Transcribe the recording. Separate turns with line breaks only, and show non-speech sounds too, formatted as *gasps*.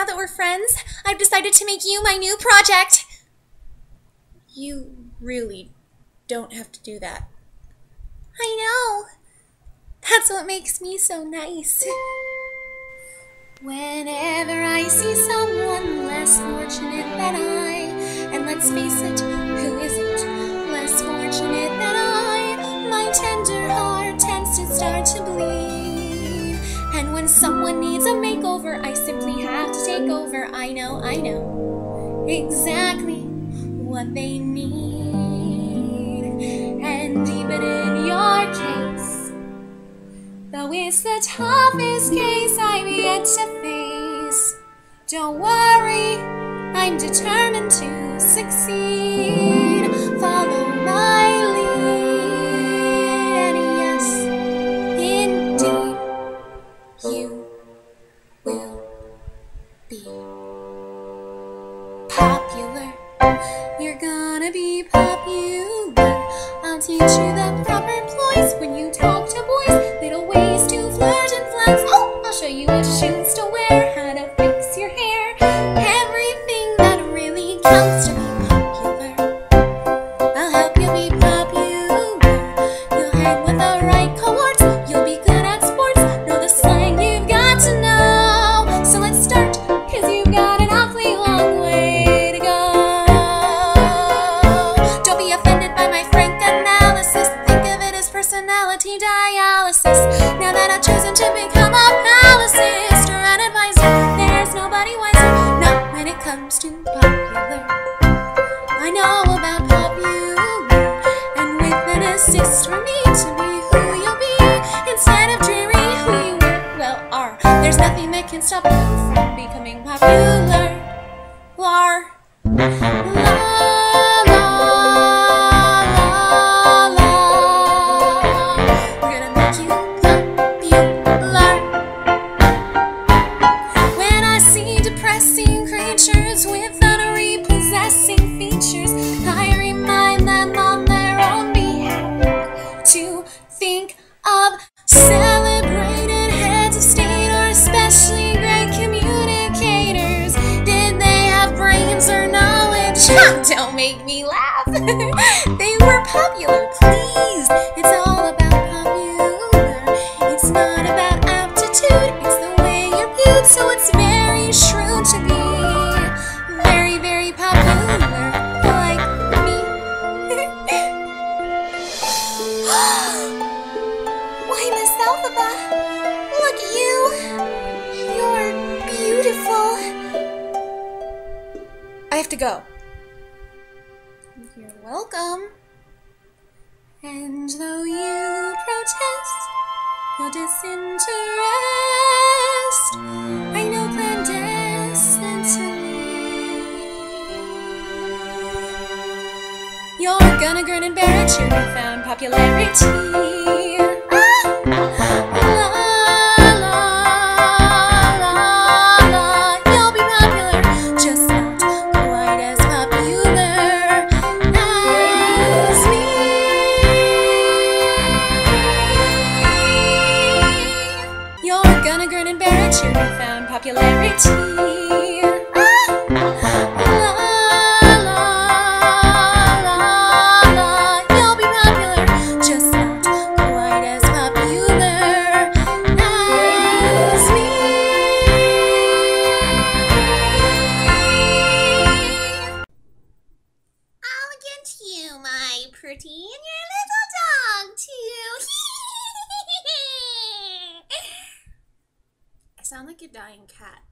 now that we're friends, I've decided to make you my new project. You really don't have to do that. I know. That's what makes me so nice. Whenever I see someone less fortunate than I, and let's face it, who isn't less fortunate than I, my tender heart tends to start to bleed. And when someone needs a makeover, I simply I know, I know exactly what they need. And even in your case, though it's the toughest case I've yet to face, don't worry, I'm determined to succeed. You're gonna be popular. I'll teach you the proper ploys when you talk to boys. Little ways to flirt and flex. Oh, I'll show you what shoes to wear, how to fix your hair. Everything that really counts to be nothing that can stop you from becoming popular. Lar. Don't make me laugh. *laughs* they were popular, please. It's all about popular. It's not about aptitude, it's the way you're viewed, so it's very shrewd to be very, very popular, like me. *gasps* Why, Miss Elphaba, look you. You're beautiful. I have to go. You're welcome. And though you protest your disinterest, I know clandestinely. You're gonna grin and bear it, your newfound popularity. Your newfound popularity. Like a dying cat.